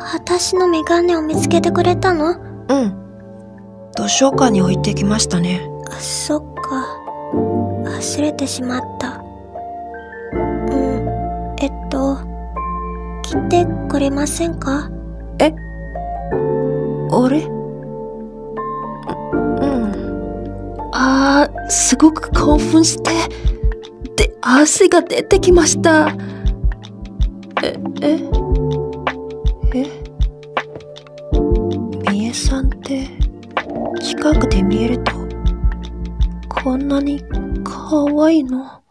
私のメガネを見つけてくれたの？うん。図書館に置いてきましたね。あそっか。忘れてしまった。うん、えっと、来てくれませんか？え？あれ？ううん。あー、すごく興奮して、で、汗が出てきました。え、え？え？三重さんって、近くで見えると、こんなに可愛いの？